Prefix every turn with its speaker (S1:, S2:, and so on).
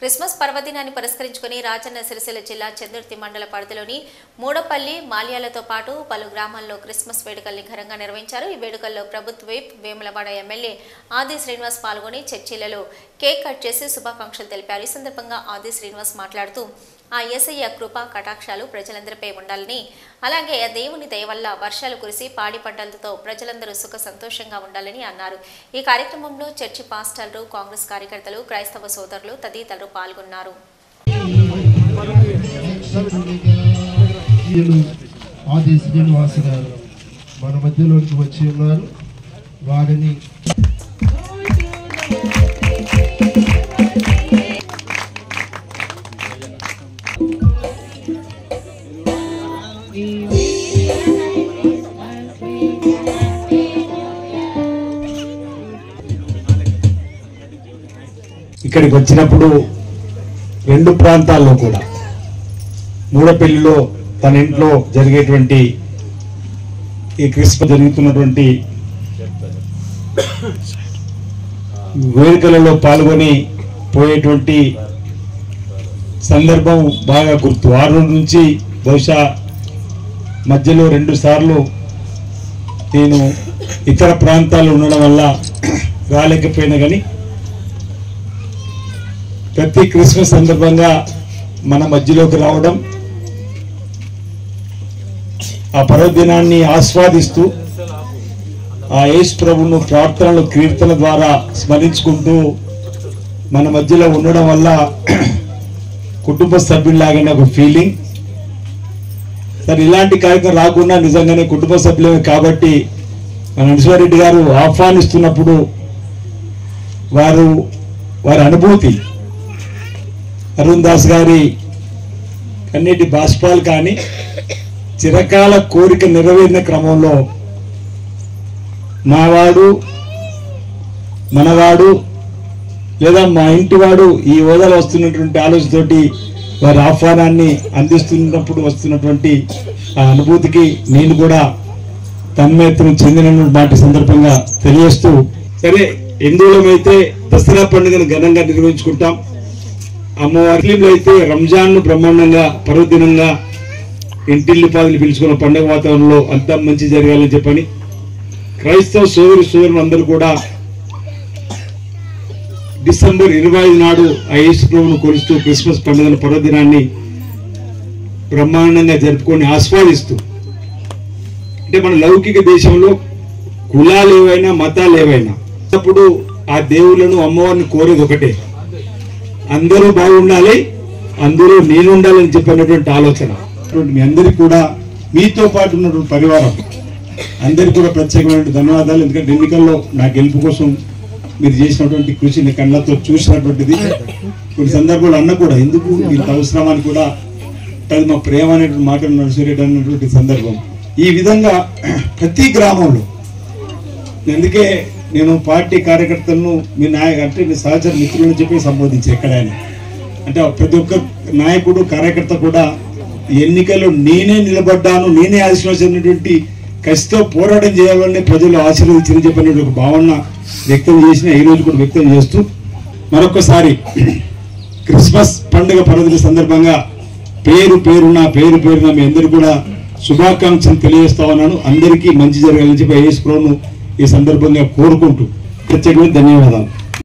S1: Christmas పర్వదినాన్ని పురస్కరించుకుని రాజన్న సిరిసిల్ల జిల్లా చందుర్తి మండల పరిధిలోని మూడపల్లి మాల్యాలతో పాటు పలు గ్రామాల్లో క్రిస్మస్ వేడుకల్ని ఘనంగా నిర్వహించారు. ఈ వేడుకల్లో ప్రభుత్వీప్ వేములవాడ ఎమ్మెల్యే ఆది శ్రీనివాస్ పాల్గొని చర్చిలలో కేక్ కట్ చేసి శుభాకాంక్షలు తెలిపారు. ఈ సందర్భంగా ఆది శ్రీనివాస్ మాట్లాడుతూ ఆ యేసయ్య కృప కటాక్షాలు ప్రజలందరిపై ఉండాలని అలాగే ఆ దేవుని దయ వల్ల వర్షాలు కురిసి పాడి పంటలతో ప్రజలందరూ సుఖ సంతోషంగా ఉండాలని అన్నారు. ఈ కార్యక్రమంలో చర్చి పాస్టర్లు కాంగ్రెస్ కార్యకర్తలు క్రైస్తవ సోదరులు తదితరులు పాల్గొన్నారు.
S2: ఆది శ్రీనివాస గారు మన మధ్యలోకి వచ్చి ఉన్నారు. వారిని
S3: ఇక్కడికి వచ్చినప్పుడు రెండు ప్రాంతాల్లో కూడా మూడపల్లిలో తన ఇంట్లో జరిగేటువంటి ఈ క్రిస్మస్ జరుగుతున్నటువంటి వేడుకలలో పాల్గొని పోయేటువంటి సందర్భం బాగా గుర్తు. ఆరు రోజుల నుంచి బహుశా మధ్యలో రెండు సార్లు నేను ఇతర ప్రాంతాల్లో ఉండడం వల్ల రాలేకపోయినా కానీ ప్రతి క్రిస్మస్ సందర్భంగా మన మధ్యలోకి రావడం ఆ పర్వదినాన్ని ఆస్వాదిస్తూ ఆ యేసు ప్రభును ప్రార్థనలు కీర్తన ద్వారా స్మరించుకుంటూ మన మధ్యలో ఉండడం వల్ల కుటుంబ సభ్యుల్లాగానే ఒక ఫీలింగ్. సరే ఇలాంటి కార్యక్రమం రాకుండా నిజంగానే కుటుంబ సభ్యులమే కాబట్టి మన నరసింహారెడ్డి గారు ఆహ్వానిస్తున్నప్పుడు వారు వారి అనుభూతి అరుణ్ దాస్ గారి కన్నీటి బాష్పాలు కానీ చిరకాల కోరిక నెరవేరిన క్రమంలో మావాడు మనవాడు లేదా మా ఇంటివాడు ఈ హోదాలో వస్తున్నటువంటి ఆలోచనతోటి వారి ఆహ్వానాన్ని అందిస్తున్నప్పుడు వస్తున్నటువంటి ఆ అనుభూతికి నేను కూడా తన్మయత్వం చెందినటువంటి మాట సందర్భంగా తెలియజేస్తూ సరే హిందువులమైతే దసరా పండుగను ఘనంగా నిర్వహించుకుంటాం. అమ్మవారి అయితే రంజాన్ బ్రహ్మాండంగా పర్వదినంగా ఇంటిల్లి పాదులు పిలుచుకున్న పండుగ వాతావరణంలో అంతా మంచి జరగాలని చెప్పని క్రైస్తవ సోదరి సోదరులు అందరూ కూడా డిసెంబర్ ఇరవై ఐదు నాడు ఆ యేసు కొలుస్తూ క్రిస్మస్ పండుగల పర్వదినాన్ని బ్రహ్మాండంగా జరుపుకొని ఆస్వాదిస్తూ అంటే మన లౌకిక దేశంలో కులాలు ఏవైనా మతాలు ఏవైనా అప్పుడు ఆ దేవుళ్ళను అమ్మవారిని కోరేది ఒకటే. అందరూ బాగుండాలి అందరూ నేను ఉండాలని చెప్పినటువంటి ఆలోచన. అటువంటి మీ అందరికీ కూడా మీతో పాటు ఉన్నటువంటి పరివారం అందరికీ కూడా ప్రత్యేకమైన ధన్యవాదాలు. ఎందుకంటే ఎన్నికల్లో నా గెలుపు కోసం మీరు చేసినటువంటి కృషిని కళ్ళతో చూసినటువంటిది. కొన్ని సందర్భాలు అన్న కూడా ఎందుకు ఇంత అవసరమని కూడా అది మా ప్రేమ అనేటువంటి మాటలు నడిచేటటువంటి సందర్భం. ఈ విధంగా ప్రతి గ్రామంలో అందుకే నేను పార్టీ కార్యకర్తలను మీ నాయక అంటే మీ సహచర మిత్రులను చెప్పి సంబోధించి ఎక్కడైనా. అంటే ప్రతి ఒక్క నాయకుడు కార్యకర్త కూడా ఎన్నికల్లో నేనే నిలబడ్డాను నేనే ఆశీర్వదించినటువంటి కసితో పోరాటం చేయాలని ప్రజలు ఆశీర్వదించిన చెప్పినటువంటి ఒక భావన వ్యక్తం చేసిన ఈ రోజు కూడా వ్యక్తం చేస్తూ మరొకసారి క్రిస్మస్ పండుగ పర్వదిన సందర్భంగా పేరు పేరున పేరు పేరున మీ అందరికీ కూడా శుభాకాంక్షలు తెలియజేస్తా ఉన్నాను. అందరికీ మంచి జరగాలని చెప్పి యేసు ప్రభువును ఈ సందర్భంగా కోరుకుంటూ ప్రత్యేకమైన ధన్యవాదాలు.